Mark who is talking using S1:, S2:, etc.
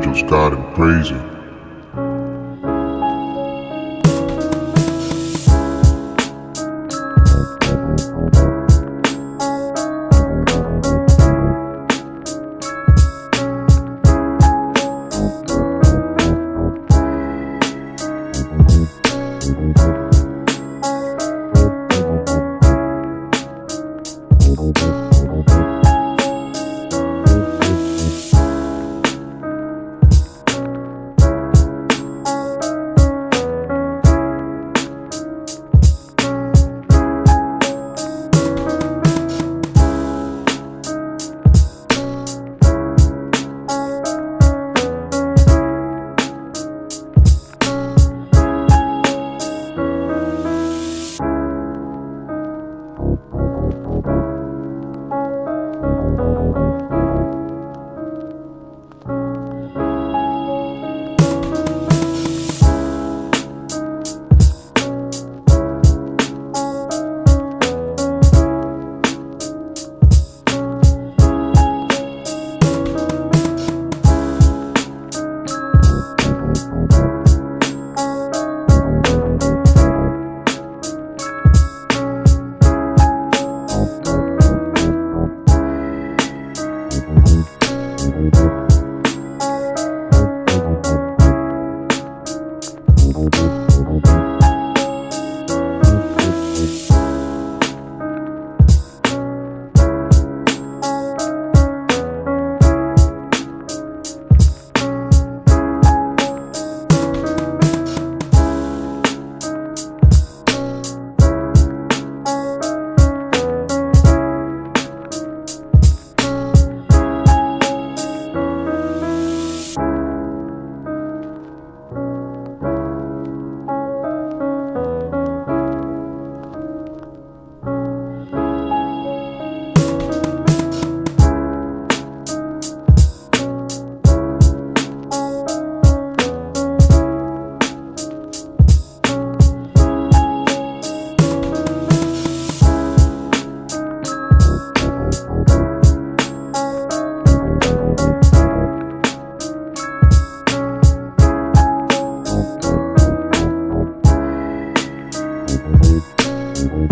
S1: angels God, and praise you.
S2: Thank